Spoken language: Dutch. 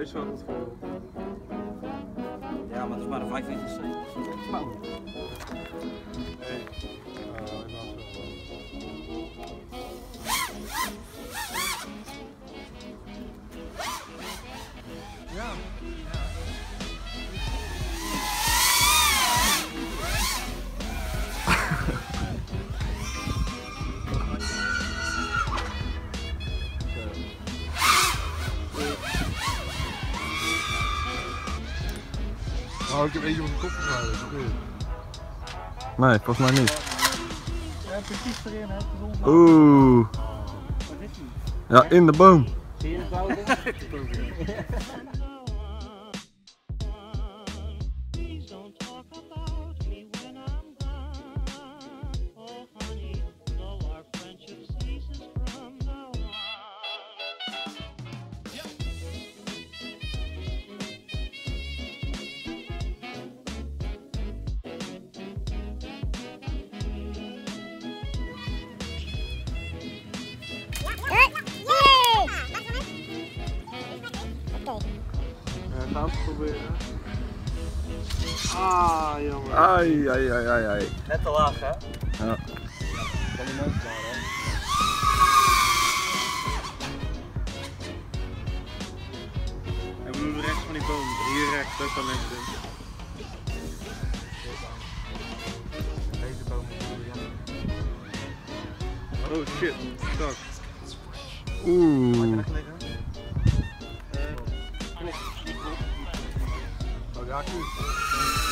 deze wel goed voor. Ja, maar dat is maar een 5 inch. Nee. Inderdaad wel. Ja. Oh, ik heb eentje op de kop gehouden. dat is goed. Nee, volgens mij niet. Ja, precies erin, hè? Gezond. Oeh. Wat is die? Ja, in de boom. Zie je het bouwen? gaan we het proberen. Ah, jammer. Ai, ai, ai, ai, ai. Net te laag, hè? Ja. Kan die nooit klaar, hè? En we doen rechts van die boom. Hier rechts, dat kan links in. Deze boom Oh shit, stak. Oeh. Liggen. Oh ja, goed.